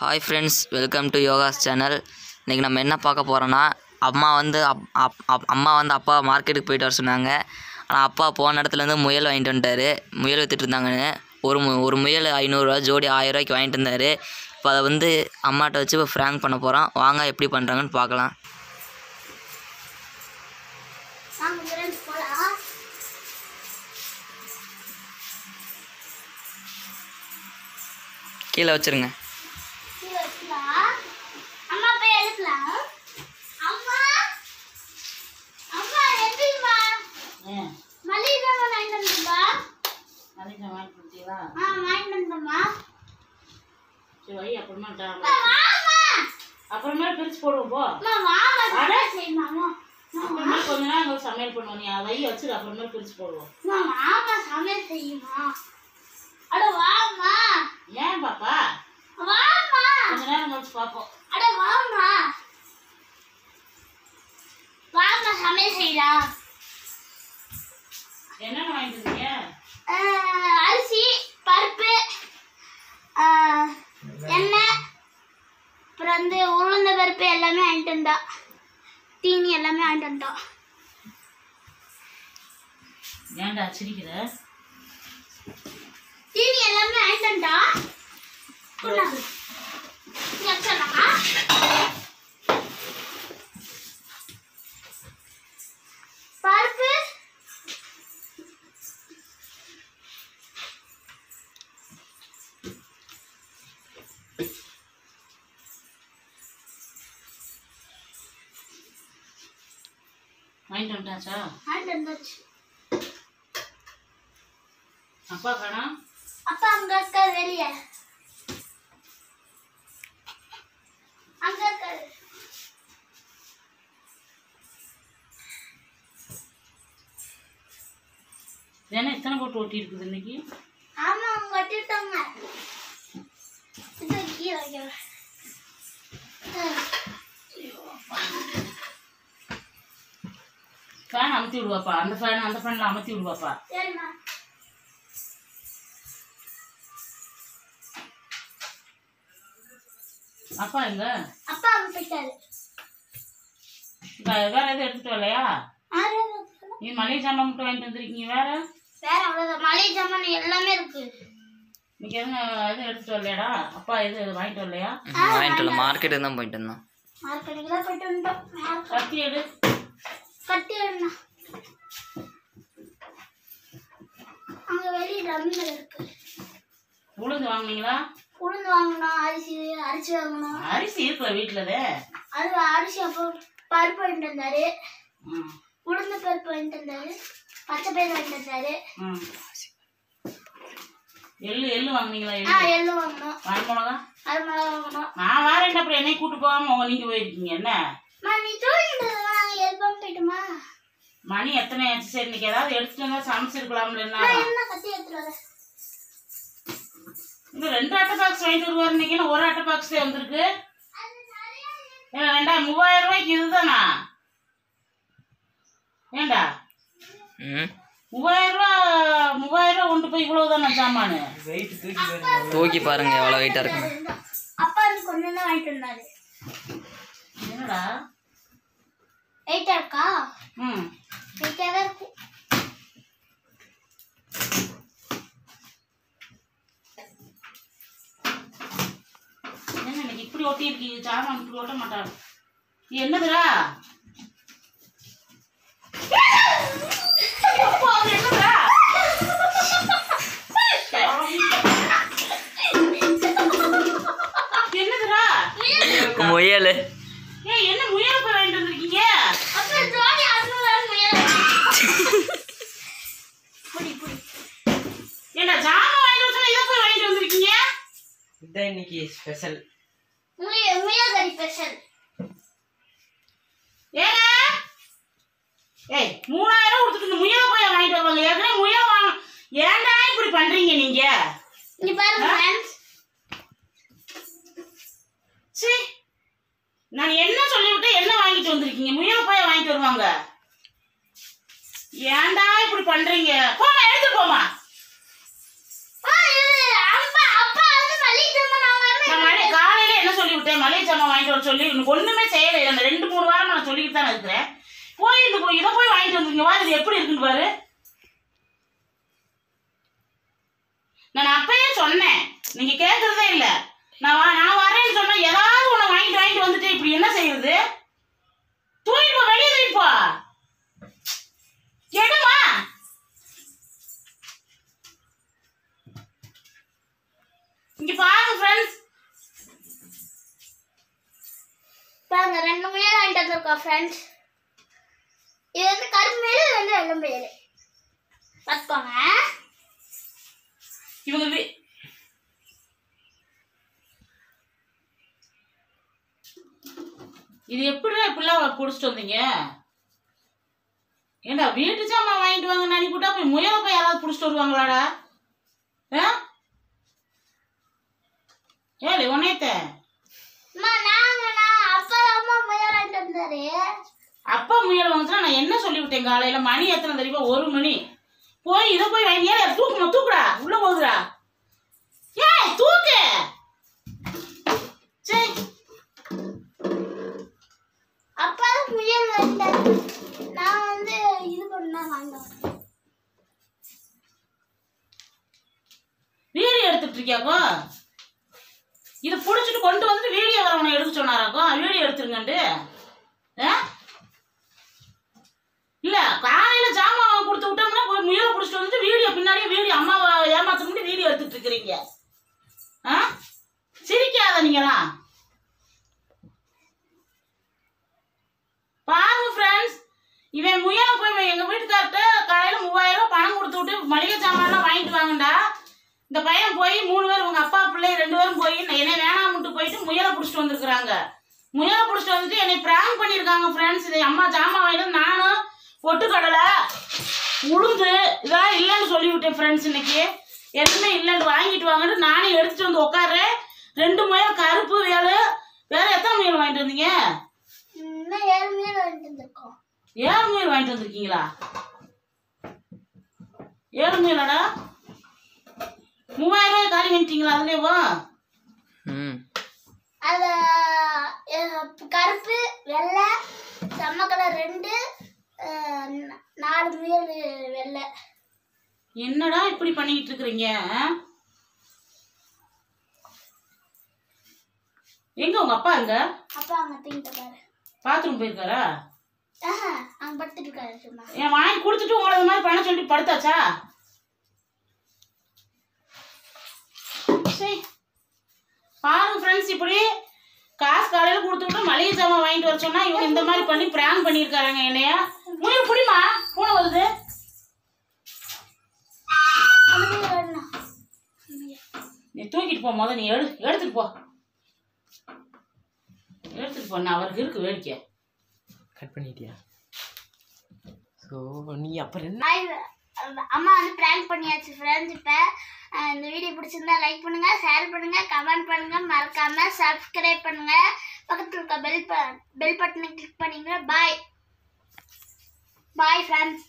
Hi friends welcome to Yoga's channel இன்றைக்கி நம்ம என்ன பார்க்க போகிறோன்னா அம்மா வந்து அப் அப் அம்மா வந்து அப்பா மார்க்கெட்டுக்கு போயிட்டு வர சொன்னாங்க. ஆனால் அப்பா போன இடத்துலேருந்து முயல் வாங்கிட்டு வந்துட்டாரு. முயல் வித்துட்டு இருந்தாங்கன்னு. ஒரு மு ஒரு முயல் ஐநூறுரூவா ஜோடி ஆயிரரூவாய்க்கு வாங்கிட்டு இருந்தார். இப்போ அதை வந்து அம்மாட்ட வச்சு இப்போ ஃப்ராங்க் பண்ண போகிறோம் வாங்க எப்படி பண்ணுறாங்கன்னு பார்க்கலாம். கீழே வச்சுருங்க கீழே வைக்கலாம் அம்மா போய் எழுப்பலாம் அம்மா அம்மா எப்படிமா ஏன் மளிகை ஜாமான் வாங்கிட்டு வந்துருப்பா நாளைக்கு நான் வாங்கி கொடுத்தீங்களா ஆ வாங்கிட்டு வந்தோம்மா சரி வை அப்புறமா பிரிச்சு போடுவோம் போ. அப்புறமா கொஞ்ச அங்கே சமையல் பண்ணுவோம் நீ அதை வை வச்சுரு அப்புறமா பிரிச்சு போடுவோம். சமையல் செய்யுமா? அட வாமா ஏன் பாப்பா? வாமா கொஞ்ச நேரம் கழிச்சு பார்ப்போம் அட வாமா வாமா சமையல் செய்யலாம். என்னென்ன வாங்கிட்டு ஆஹ் அரிசி. அப்புறம் வந்து உளுந்த பருப்பு எல்லாமே வாங்கிட்டு வந்தா. தீனி எல்லாமே வாங்கிட்டு வந்தோம் ஏன்டா சிரிக்கிற? தீனி எல்லாமே வாங்கிட்டு வந்தா. பருப்பு வாங்கிட்டு வந்தாச்சு. அப்பா காணோம் அப்பா அங்க இருக்காரு வெளிய. அங்க இருக்காரு. ஏன்னா இத்தனை போட்டு ஒட்டி இருக்குது இன்னைக்கு? ஆமா அவங்க கட்டிட்டாங்க இது கீழே வைக்கிறேன் ஃபேன் அமுத்தி விடுவாப்பா. அந்த ஃபேன் அந்த ஃபேனில் அமுத்தி விடுவாப்பா. அப்பா எங்க? அப்பா அங்க போயிட்டாரு. வேற எதுவும் எடுத்துட்டு வரலையா? நீ மளிகை சாமான் மட்டும் வாங்கிட்டு வந்திருக்கீங்க வேற? வேற அவ்வளவுதான். மளிகை ஜாமான் எல்லாமே இருக்கு. இன்னைக்கு எதுவும் எதுவும் எடுத்துட்டு வரலையாடா? அப்பா எதுவும் வாங்கிட்டு வரலையா? வாங்கிட்டு வரல. மார்க்கெட்டுக்கு தான் போயிட்டு இருந்தோம் மார்க்கெட்டுக்கு தான் போயிட்டு மார்க்கெட். கத்தி எடு. கட்டி அங்க வெளியே ரம்மில் இருக்கு. உளுந்து வாங்குனீங்களா? உளுந்து வாங்கணும் அரிசி அரிசி வாங்கணும். அரிசி இருக்குல்ல வீட்டுலதே அது அரிசி அப்போ பருப்பு வாங்கிட்டு வந்தாரு. உளுந்து பருப்பு வாங்கிட்டு வந்தாரு. பச்சை பயிர் வாங்கிட்டு வந்தாரு. எள்ளு எள்ளு வாங்குனீங்களா எள்ளு? எள்ளு வாங்கணும். வர மிளகா அது மிளகா வாங்கணும். நான் வரேன் அப்புறம் என்னை கூட்டு போகாம உங்க நீங்க போயிருக்கீங்க என்ன? நீ மணி எத்தனை ஆச்சு? சரி இன்னைக்கு ஏதாவது எடுத்துட்டு வந்தா சமைச்சிருக்கலாம்ல என்ன? நான் என்ன கத்தி எடுத்துட்டு வரேன்? இன்னும் ரெண்டு அட்டை பாக்ஸ் வாங்கிட்டு வருவார் இன்னைக்கு. ஒரு அட்டை பாக்ஸ் வந்திருக்கு? ஏன்னா ரெண்டா மூவாயிரம் ரூபாய்க்கு இதுதானா? ஏண்டா? மூவாயிரம் ரூபா மூவாயிரம் ரூபா கொண்டு போய் இவ்வளவுதானா சாமானு? தூக்கி பாருங்க எவ்வளோ வெயிட்டாக இருக்குன்னு. அப்பா வந்து கொஞ்சம் தான் வாங்கிட்டு வந்தாரு. என்னடா? வெயிட்டா இருக்கா ம். வெயிட்டா தான் இருக்கு என்ன இன்னைக்கு இப்படி ஒட்டி இருக்கீங்க சாமான் இப்படி ஒட்ட என்னதுடா? என்னதுடா முயல். ஏய் என்ன முயல் போய் வாங்கிட்டு வந்திருக்கீங்க அப்பா ஜோடி அறுநூறு முயல் புடி புடி ஏண்டா ஜாமான் வாங்கிட்டு வர சொன்னா இதை போய் வாங்கிட்டு வந்திருக்கீங்க இதான் இன்னைக்கு ஸ்பெஷல் கறி ஸ்பெஷல் ஏங்க? ஏய் மூணாயிரம் கொடுத்துட்டு இந்த முயலை போய் வாங்கிட்டு வருவாங்க. ஏற்கனவே முயல் வாங்க ஏன்டா இப்படி பண்றீங்க நீங்க? இங்க பாருங்க ஃப்ரெண்ட்ஸ் சீ நான் என்ன சொல்லிவிட்டு என்ன வாங்கிட்டு வந்திருக்கீங்க? முயலை போய் வாங்கிட்டு வருவாங்க. ஏன்டா இப்படி பண்றீங்க? போமா எடுத்து போமா மழை காலையில சொல்லி சொல்லிவிட்டேன்? மளிகை சாமான் வாங்கிட்டு வர சொல்லி இன்னும் ஒண்ணுமே செய்யலை அந்த ரெண்டு மூணு வாரம் நான் சொல்லிட்டு தான் இருக்கிறேன். போய் இந்த போய் இதை போய் வாங்கிட்டு வந்துருங்க. வா இது எப்படி இருக்குன்னு பாரு. நான் அப்பயே சொன்னேன். நீங்க கேட்கறதே இல்ல. நான் வா- நான் வரேன்னு சொன்னா ஏதாவது ஒண்ணு வாங்கிட்டு வாங்கிட்டு வந்துட்டு இப்படி என்ன செய்யறது? தூக்கிட்டு வெளியே தூக்கிட்டு எடுமா. இங்க பா பாருங்க ரெண்டு முயல் வாங்கிட்டு வந்திருக்கோம் ஃப்ரெண்ட்ஸ் இது வந்து கருப்பு முயல் இது வந்து வெள்ளம் முயல். பார்த்துக்கோங்க. இவங்க இது எப்படிடா இப்படிலாம் குடிச்சிட்டு வந்தீங்க? ஏண்டா வீட்டு சாமான் வாங்கிட்டு வாங்க அனுப்பிவிட்டா போய் முயலை போய் யாராவது பிடிச்சிட்டு வருவாங்களாடா? ஆ? ஏழு அப்பா முயல் வாங்கிச்சுனா நான் என்ன சொல்லிவிட்டேன் காலையில? மணி எத்தனை தெரியுமா? ஒரு மணி. போய் இதை போய் வாங்கி ஏன் தூக்குமா? தூக்குடா. உள்ள போகுதுடா. ஏய் தூக்கு. அப்பா முயல் வாங்கிட்டாரு நான் வந்து இது பண்ணா வாங்கினேன் வீடியோ எடுத்துட்டு இருக்கியாக்கோ இதை புடிச்சிட்டு கொண்டு வந்துட்டு வீடியோ வரவனை எடுக்க சொன்னாராக்கோ வீடியோ எடுத்துருங்கன்ட்டு? இல்ல காலையில ஜாமான் கொடுத்து விட்டோம்னா போய் முயல குடிச்சிட்டு வந்துட்டு வீடியோ பின்னாடியே வீடியோ அம்மாவை முடி வீடியோ எடுத்துட்டு இருக்கிறீங்க. ஆ? சிரிக்காத நீங்களாம். பாருங்க ஃப்ரெண்ட்ஸ் இவன் முயல போய் எங்க வீட்டுக்கார்ட்ட காலையில மூவாயிரம் ரூபாய் பணம் கொடுத்து விட்டு மளிகை சாமான்லாம் வாங்கிட்டு வாங்கண்டா. இந்த பையன் போய் மூணு பேர் உங்க அப்பா பிள்ளை ரெண்டு பேரும் போய் என்னை வேணாம்ட்டு போயிட்டு முயலை பிடிச்சிட்டு வந்திருக்கிறாங்க. முயலை பிடிச்சிட்டு வந்துட்டு என்னை பிராங்க் பண்ணியிருக்காங்க ஃப்ரெண்ட்ஸ் இதை அம்மா ஜாமான் வாங்கிட்டு நானும் பொட்டுக்கடலை உளுந்து இதெல்லாம் இல்லைன்னு சொல்லிவிட்டேன் ஃப்ரெண்ட்ஸ் இன்னைக்கு எதுவுமே இல்லைன்னு வாங்கிட்டு வாங்கன்னு நானே எடுத்துட்டு வந்து உட்காடுறேன் ரெண்டு முயல் கருப்பு வேலு. வேற எத்தனை முயல் வாங்கிட்டு வந்தீங்க? ஏழு முயல் வாங்கிட்டு வந்திருக்கோம். ஏழு முயல் வாங்கிட்டு வந்திருக்கீங்களா? ஏழு முயலாடா. மூவாயிரம் ரூபாய் காலி பண்ணிட்டீங்களா அதுலேயேவா ம். அது கருப்பு வெள்ளை செம்ம கலர் ரெண்டு நாலு முயல் வெள்ளை. என்னடா இப்படி பண்ணிக்கிட்டு இருக்கிறீங்க? எங்க உங்க அப்பா எங்க அப்பா அங்க தூங்கிட்டு பாரு பாத்ரூம் போயிருக்காரா? அங்க படுத்துட்டு இருக்காரு சும்மா. என் வாங்கி கொடுத்துட்டு உங்களை மாதிரி பண்ண சொல்லி படுத்தாச்சா? சரி பாருங்க ஃப்ரெண்ட்ஸ் இப்படி காசு காலையில கொடுத்து விட்டு மளிகை சாமான் வாங்கிட்டு வர சொன்னா இவங்க இந்த மாதிரி பண்ணி பிராங்க் பண்ணியிருக்காங்க என்னைய. முயல் புடிமா? பூனை வருது. நீ தூக்கிட்டு போ முத நீ எடு எடுத்துட்டு போ. எடுத்துட்டு போ நான் அவருக்கு இருக்கு வேடிக்கை. கட் பண்ணிட்டியா? ஸோ நீ அப்புறம் என்ன? அம்மா வந்து ப்ராங்க் பண்ணியாச்சு ஃப்ரெண்ட்ஸ் இப்போ. இந்த வீடியோ பிடிச்சிருந்தா லைக் பண்ணுங்க ஷேர் பண்ணுங்க கமெண்ட் பண்ணுங்க மறக்காம சப்ஸ்கிரைப் பண்ணுங்க. பக்கத்தில் இருக்க பெல் பெல் பட்டனை கிளிக் பண்ணிங்க பாய் பாய் ஃப்ரெண்ட்ஸ்